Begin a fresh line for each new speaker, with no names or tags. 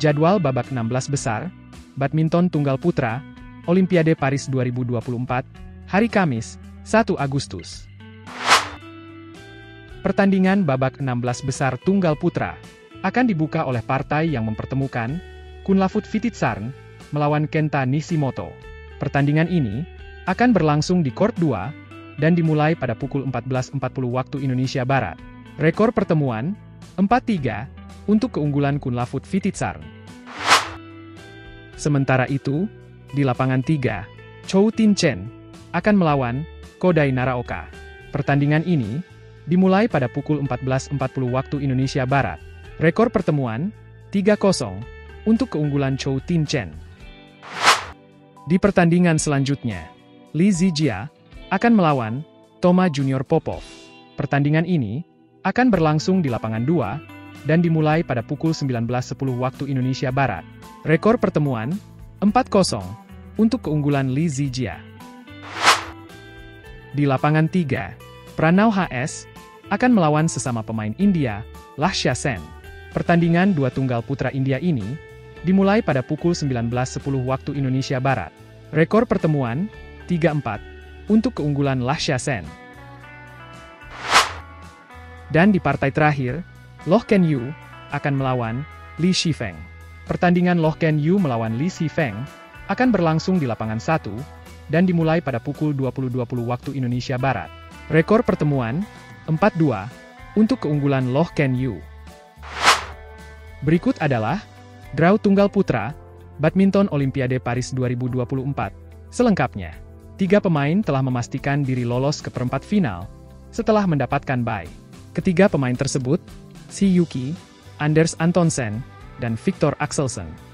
Jadwal babak 16 besar, Badminton Tunggal Putra, Olimpiade Paris 2024, hari Kamis, 1 Agustus. Pertandingan babak 16 besar Tunggal Putra akan dibuka oleh partai yang mempertemukan Kunlafut Vititsarn melawan Kenta Nishimoto. Pertandingan ini akan berlangsung di Court 2 dan dimulai pada pukul 14.40 waktu Indonesia Barat. Rekor pertemuan 4-3 untuk keunggulan Kunlafut Vititsarn. Sementara itu, di lapangan 3, Chou Tin Chen akan melawan Kodai Naraoka. Pertandingan ini dimulai pada pukul 14.40 waktu Indonesia Barat. Rekor pertemuan 3-0 untuk keunggulan Chou Tin Chen. Di pertandingan selanjutnya, Li Zijia akan melawan Toma Junior Popov. Pertandingan ini akan berlangsung di lapangan 2 dan dimulai pada pukul 19.10 waktu Indonesia Barat. Rekor pertemuan 4-0 untuk keunggulan Li Zijia. Di lapangan 3, Pranau HS akan melawan sesama pemain India, Lashya Sen. Pertandingan dua tunggal putra India ini dimulai pada pukul 19.10 waktu Indonesia Barat. Rekor pertemuan 3-4 untuk keunggulan Lashya Sen. Dan di partai terakhir, Loh Ken Yu akan melawan Li Shifeng. Pertandingan Loh Ken Yu melawan Li Shifeng akan berlangsung di lapangan 1 dan dimulai pada pukul 20.20 waktu Indonesia Barat. Rekor pertemuan 4-2 untuk keunggulan Loh Ken Yu. Berikut adalah draw tunggal putra Badminton Olimpiade Paris 2024. Selengkapnya, tiga pemain telah memastikan diri lolos ke perempat final setelah mendapatkan bye. Ketiga pemain tersebut, Si Yuki, Anders Antonsen, dan Victor Axelsen.